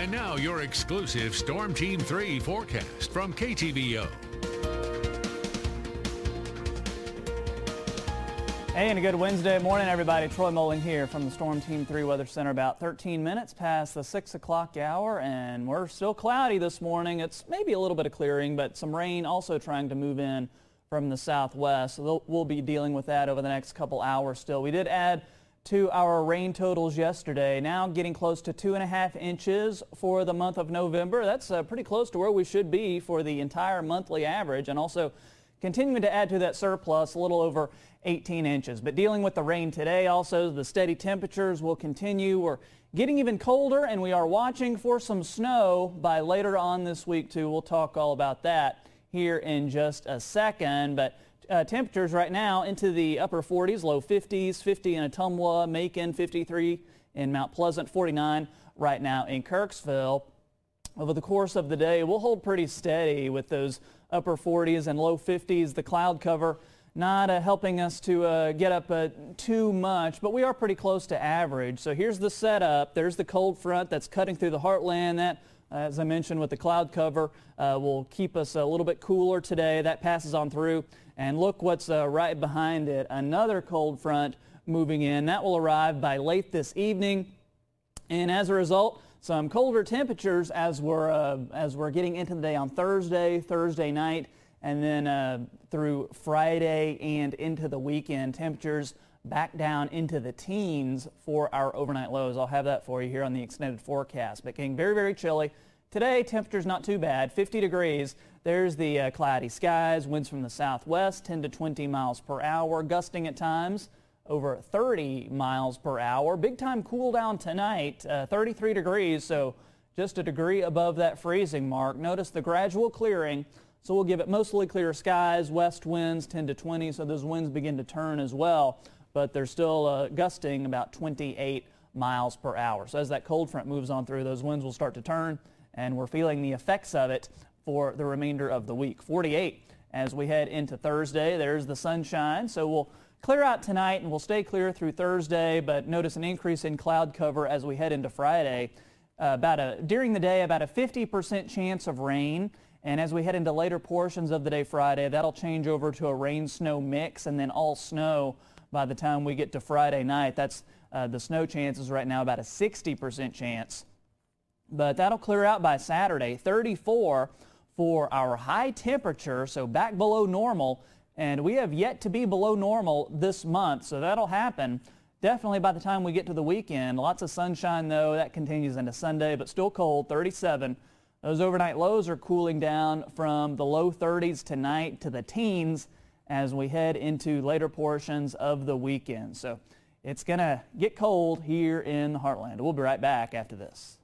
And now your exclusive Storm Team 3 forecast from KTVO. Hey, and a good Wednesday morning, everybody. Troy Moling here from the Storm Team 3 Weather Center. About 13 minutes past the 6 o'clock hour, and we're still cloudy this morning. It's maybe a little bit of clearing, but some rain also trying to move in from the southwest. So we'll be dealing with that over the next couple hours still. We did add to our rain totals yesterday. Now getting close to two and a half inches for the month of November. That's uh, pretty close to where we should be for the entire monthly average and also continuing to add to that surplus a little over 18 inches. But dealing with the rain today also, the steady temperatures will continue. We're getting even colder and we are watching for some snow by later on this week too. We'll talk all about that here in just a second. But uh, temperatures right now into the upper 40s, low 50s, 50 in Ottumwa, Macon, 53 in Mount Pleasant, 49 right now in Kirksville. Over the course of the day, we'll hold pretty steady with those upper 40s and low 50s. The cloud cover not uh, helping us to uh, get up uh, too much, but we are pretty close to average. So here's the setup. There's the cold front that's cutting through the heartland. That, as I mentioned with the cloud cover, uh, will keep us a little bit cooler today. That passes on through. And look what's uh, right behind it. Another cold front moving in. That will arrive by late this evening. And as a result, some colder temperatures as we're, uh, as we're getting into the day on Thursday, Thursday night, and then uh, through Friday and into the weekend. Temperatures back down into the teens for our overnight lows. I'll have that for you here on the extended forecast. But getting very, very chilly. Today, temperature's not too bad, 50 degrees. There's the uh, cloudy skies, winds from the southwest, 10 to 20 miles per hour, gusting at times over 30 miles per hour. Big time cool down tonight, uh, 33 degrees, so just a degree above that freezing mark. Notice the gradual clearing, so we'll give it mostly clear skies, west winds 10 to 20, so those winds begin to turn as well, but they're still uh, gusting about 28 miles per hour. So as that cold front moves on through, those winds will start to turn, and we're feeling the effects of it for the remainder of the week. 48 as we head into Thursday. There's the sunshine, so we'll clear out tonight and we'll stay clear through Thursday, but notice an increase in cloud cover as we head into Friday. Uh, about a during the day, about a 50% chance of rain. And as we head into later portions of the day Friday, that'll change over to a rain-snow mix and then all snow by the time we get to Friday night. That's uh, the snow chances right now about a 60% chance. But that'll clear out by Saturday. 34 for our high temperature, so back below normal. And we have yet to be below normal this month, so that'll happen definitely by the time we get to the weekend. Lots of sunshine, though. That continues into Sunday, but still cold, 37. Those overnight lows are cooling down from the low 30s tonight to the teens as we head into later portions of the weekend. So it's going to get cold here in the heartland. We'll be right back after this.